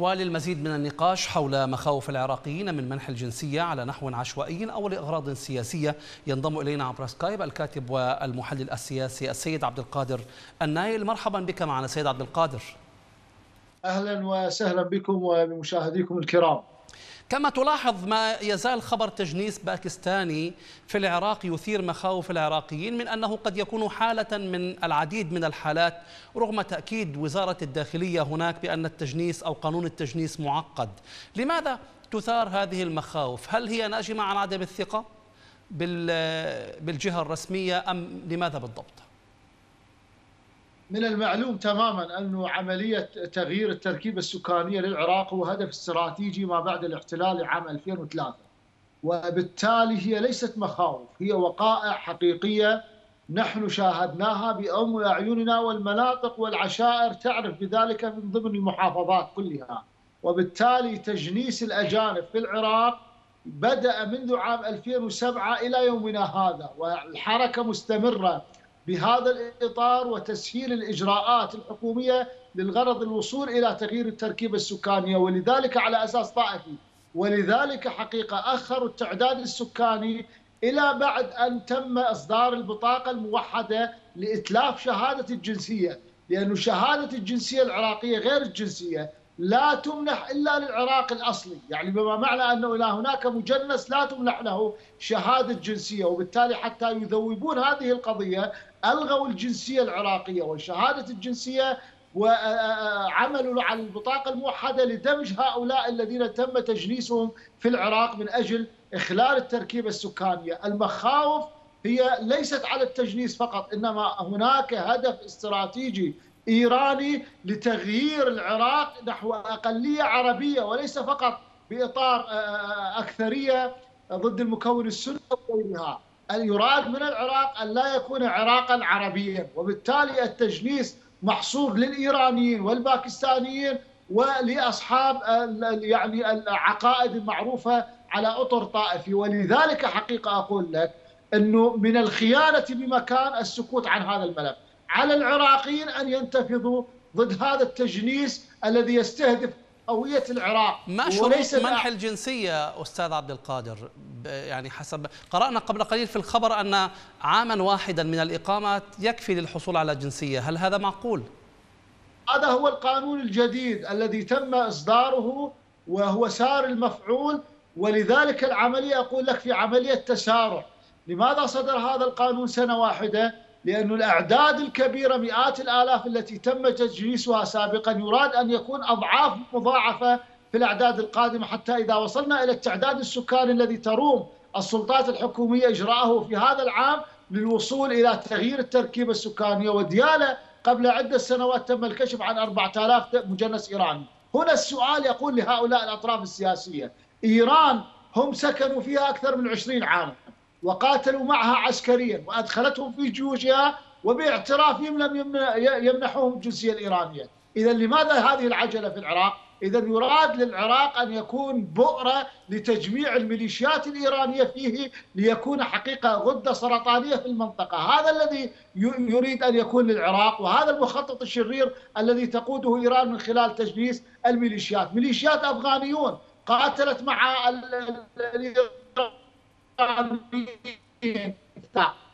وللمزيد من النقاش حول مخاوف العراقيين من منح الجنسية على نحو عشوائي أو لأغراض سياسية ينضم إلينا عبر سكايب الكاتب والمحلل السياسي السيد عبد القادر النايل. مرحبا بك معنا سيد عبد القادر. أهلا وسهلا بكم وبمشاهديكم الكرام. كما تلاحظ ما يزال خبر تجنيس باكستاني في العراق يثير مخاوف العراقيين من أنه قد يكون حالة من العديد من الحالات رغم تأكيد وزارة الداخلية هناك بأن التجنيس أو قانون التجنيس معقد. لماذا تثار هذه المخاوف؟ هل هي ناجمة عن عدم الثقة بالجهة الرسمية أم لماذا بالضبط؟ من المعلوم تماما أن عملية تغيير التركيبة السكانية للعراق هو هدف استراتيجي ما بعد الاحتلال عام 2003 وبالتالي هي ليست مخاوف هي وقائع حقيقية نحن شاهدناها بأم أعيننا والمناطق والعشائر تعرف بذلك من ضمن المحافظات كلها. وبالتالي تجنيس الأجانب في العراق بدأ منذ عام 2007 إلى يومنا هذا والحركة مستمرة. بهذا الإطار وتسهيل الإجراءات الحكومية للغرض الوصول إلى تغيير التركيبة السكانية ولذلك على أساس طائفي ولذلك حقيقة أخروا التعداد السكاني إلى بعد أن تم إصدار البطاقة الموحدة لإتلاف شهادة الجنسية لأن شهادة الجنسية العراقية غير الجنسية لا تمنح إلا للعراق الأصلي، يعني بما معنى أنه إلى هناك مجنس لا تمنح له شهادة جنسية، وبالتالي حتى يذوبون هذه القضية ألغوا الجنسية العراقية وشهادة الجنسية وعملوا على البطاقة الموحدة لدمج هؤلاء الذين تم تجنيسهم في العراق من أجل إخلال التركيبة السكانية، المخاوف هي ليست على التجنيس فقط إنما هناك هدف استراتيجي إيراني لتغيير العراق نحو أقلية عربية وليس فقط بإطار أكثرية ضد المكون السني وغيرها. يراد من العراق أن لا يكون عراقا عربيا وبالتالي التجنيس محصور للإيرانيين والباكستانيين ولأصحاب يعني العقائد المعروفة على أطر طائفي ولذلك حقيقة أقول لك إنه من الخيانة بمكان السكوت عن هذا الملف على العراقيين أن ينتفضوا ضد هذا التجنيس الذي يستهدف هوية العراق ما شروط منح الجنسية أستاذ عبد القادر يعني حسب قرأنا قبل قليل في الخبر أن عاما واحدا من الاقامه يكفي للحصول على الجنسيه هل هذا معقول؟ هذا هو القانون الجديد الذي تم إصداره وهو سار المفعول ولذلك العملية أقول لك في عملية تسارع. لماذا صدر هذا القانون سنة واحدة؟ لأن الأعداد الكبيرة مئات الآلاف التي تم تجهيزها سابقا يراد أن يكون أضعاف مضاعفة في الأعداد القادمة حتى إذا وصلنا إلى التعداد السكاني الذي تروم السلطات الحكومية إجراءه في هذا العام للوصول إلى تغيير التركيبة السكانية وديالة قبل عدة سنوات تم الكشف عن 4000 مجنس إيراني. هنا السؤال يقول لهؤلاء الأطراف السياسية إيران هم سكنوا فيها أكثر من 20 عاما. وقاتلوا معها عسكريا وأدخلتهم في جيوشها وباعترافهم لم يمنحوهم الجنسيه الإيرانية، اذا لماذا هذه العجلة في العراق؟ اذا يراد للعراق أن يكون بؤرة لتجميع الميليشيات الإيرانية فيه ليكون حقيقة غدة سرطانية في المنطقة، هذا الذي يريد أن يكون للعراق وهذا المخطط الشرير الذي تقوده إيران من خلال تجنيس الميليشيات، ميليشيات أفغانيون قاتلت مع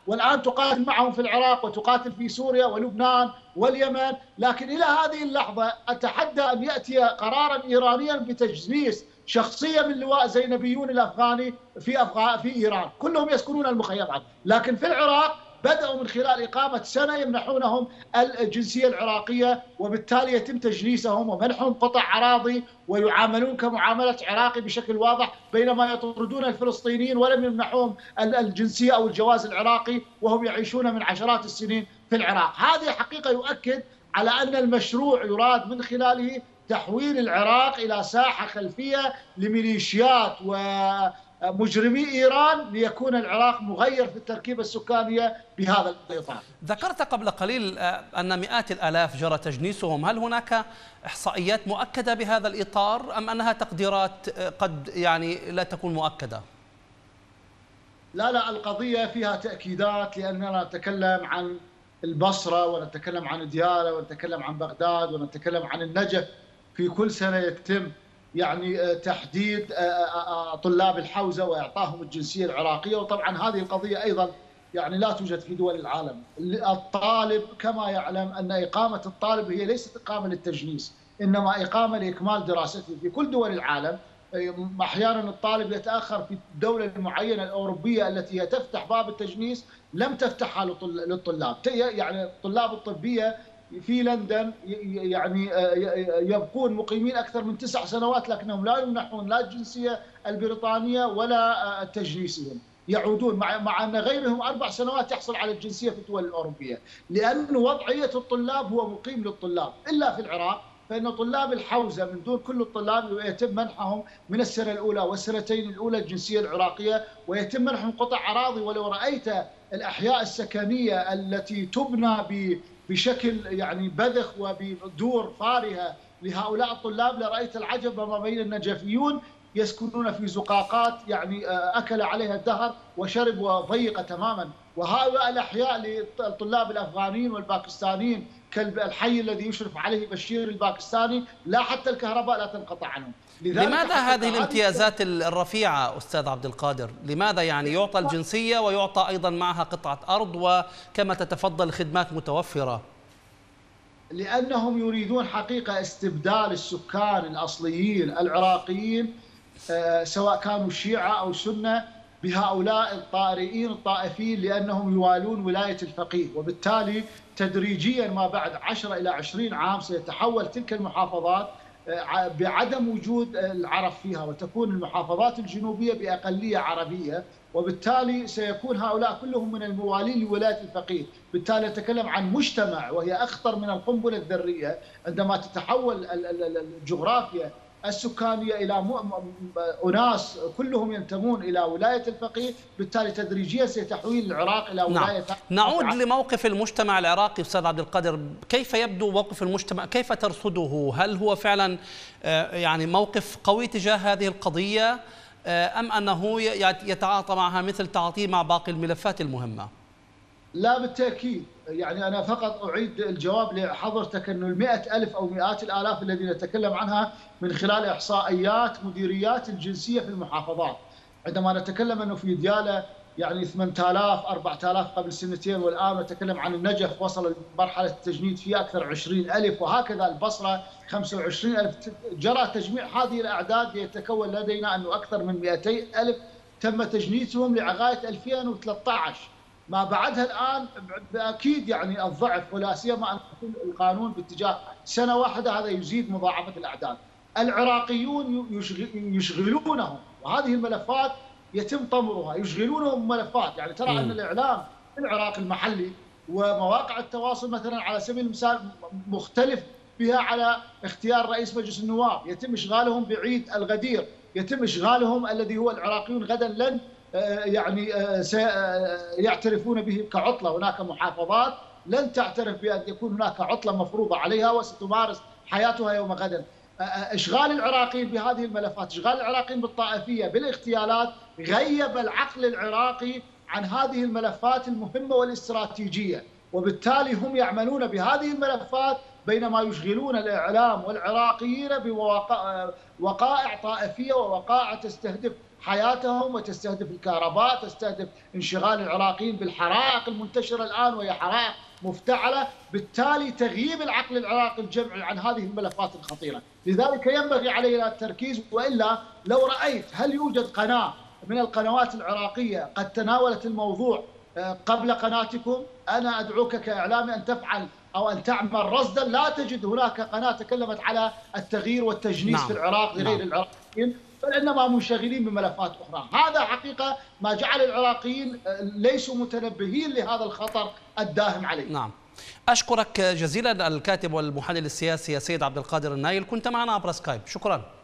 والآن تقاتل معهم في العراق وتقاتل في سوريا ولبنان واليمن، لكن إلى هذه اللحظة أتحدى أن يأتي قرارا إيرانيا بتجنيس شخصية من لواء زينبيون الأفغاني في في إيران، كلهم يسكنون المخيمات، لكن في العراق بدأوا من خلال إقامة سنة يمنحونهم الجنسية العراقية وبالتالي يتم تجنيسهم ومنحهم قطع أراضي ويعاملون كمعاملة عراقي بشكل واضح بينما يطردون الفلسطينيين ولم يمنحوهم الجنسية أو الجواز العراقي وهم يعيشون من عشرات السنين في العراق. هذه حقيقة يؤكد على أن المشروع يراد من خلاله تحويل العراق إلى ساحة خلفية لميليشيات و مجرمي إيران ليكون العراق مغير في التركيبة السكانية بهذا الإطار. ذكرت قبل قليل أن مئات الآلاف جرى تجنيسهم، هل هناك إحصائيات مؤكدة بهذا الإطار أم أنها تقديرات قد يعني لا تكون مؤكدة؟ لا لا القضية فيها تأكيدات لأننا نتكلم عن البصرة ونتكلم عن دياله ونتكلم عن بغداد ونتكلم عن النجف في كل سنة يتم يعني تحديد طلاب الحوزة واعطائهم الجنسية العراقية. وطبعا هذه القضية أيضا يعني لا توجد في دول العالم. الطالب كما يعلم أن إقامة الطالب هي ليست إقامة للتجنيس إنما إقامة لإكمال دراسته. في كل دول العالم أحيانا الطالب يتأخر في الدولة المعينه الأوروبية التي هي تفتح باب التجنيس لم تفتحها للطلاب. يعني الطلاب الطبية في لندن يعني يبقون مقيمين أكثر من تسع سنوات لكنهم لا يمنحون لا الجنسية البريطانية ولا تجنيسهم. يعودون مع مع أن غيرهم أربع سنوات يحصل على الجنسية في الدول الأوروبية. لأن وضعية الطلاب هو مقيم للطلاب. إلا في العراق فإن طلاب الحوزة من دون كل الطلاب يتم منحهم من السنة الأولى والسنتين الأولى الجنسية العراقية ويتم منحهم قطع أراضي. ولو رأيت الأحياء السكنية التي تبنى بشكل يعني بذخ وبدور فارهة لهؤلاء الطلاب. لرأيت العجب ما بين النجفيون يسكنون في زقاقات يعني أكل عليها الدهر وشرب وضيقه تماما. وهؤلاء الأحياء للطلاب الأفغانيين والباكستانيين كالحي الذي يشرف عليه بشير الباكستاني لا حتى الكهرباء لا تنقطع عنهم. لماذا هذه الامتيازات الرفيعة أستاذ عبد القادر؟ لماذا يعني يعطى الجنسية ويعطى أيضا معها قطعة أرض وكما تتفضل خدمات متوفرة؟ لأنهم يريدون حقيقة استبدال السكان الأصليين العراقيين سواء كانوا شيعة أو سنة بهؤلاء الطارئين الطائفيين لأنهم يوالون ولاية الفقيه. وبالتالي تدريجيا ما بعد 10 إلى 20 عام سيتحول تلك المحافظات بعدم وجود العرب فيها وتكون المحافظات الجنوبية بأقلية عربية. وبالتالي سيكون هؤلاء كلهم من الموالين لولاية الفقيه، بالتالي نتكلم عن مجتمع وهي أخطر من القنبلة الذرية. عندما تتحول الجغرافيا السكانية إلى أناس كلهم ينتمون إلى ولاية الفقيه، بالتالي تدريجيا سيتحويل العراق إلى نعم. ولاية نعود لموقف المجتمع العراقي أستاذ عبد القادر، كيف يبدو موقف المجتمع؟ كيف ترصده؟ هل هو فعلا يعني موقف قوي تجاه هذه القضية أم أنه يتعاطى معها مثل تعاطيه مع باقي الملفات المهمة؟ لا بالتأكيد. يعني أنا فقط أعيد الجواب لحضرتك أنه المئة ألف أو مئات الآلاف الذي نتكلم عنها من خلال إحصائيات مديريات الجنسية في المحافظات. عندما نتكلم أنه في ديالى يعني 8000 4000 قبل سنتين والآن نتكلم عن النجف وصل لمرحلة التجنيد في أكثر 20000 وهكذا البصرة 25000 جرى تجميع هذه الأعداد ليتكون لدينا أنه أكثر من 200000 تم تجنيدهم لغاية 2013 ما بعدها الآن أكيد يعني الضعف ولا سيما أن القانون باتجاه سنة واحدة هذا يزيد مضاعفة الأعداد. العراقيون يشغلونهم وهذه الملفات يتم طمرها يشغلونهم ملفات. يعني ترى أن الإعلام في العراق المحلي ومواقع التواصل مثلا على سبيل المثال مختلف بها على اختيار رئيس مجلس النواب. يتم إشغالهم بعيد الغدير. يتم إشغالهم الذي هو العراقيون غدا لن يعني سيعترفون به كعطلة. هناك محافظات لن تعترف بأن يكون هناك عطلة مفروضة عليها وستمارس حياتها يوم غدا إشغال العراقيين بهذه الملفات إشغال العراقيين بالطائفية بالاغتيالات غيب العقل العراقي عن هذه الملفات المهمة والاستراتيجية. وبالتالي هم يعملون بهذه الملفات بينما يشغلون الإعلام والعراقيين بوقائع طائفية ووقائع تستهدف حياتهم وتستهدف الكهرباء تستهدف انشغال العراقيين بالحرائق المنتشرة الآن وهي حرائق مفتعلة. بالتالي تغييب العقل العراقي الجمعي عن هذه الملفات الخطيرة. لذلك ينبغي علينا التركيز وإلا لو رأيت هل يوجد قناة من القنوات العراقية قد تناولت الموضوع قبل قناتكم أنا أدعوك كإعلامي أن تفعل أو أن تعمل رصدا لا تجد هناك قناة تكلمت على التغيير والتجنيس نعم. في العراق لغير نعم. العراقيين بل إنما منشغلين بملفات أخرى، هذا حقيقة ما جعل العراقيين ليسوا متنبهين لهذا الخطر الداهم عليه. نعم. أشكرك جزيلا الكاتب والمحلل السياسي سيد عبد القادر النايل، كنت معنا عبر سكايب، شكرا.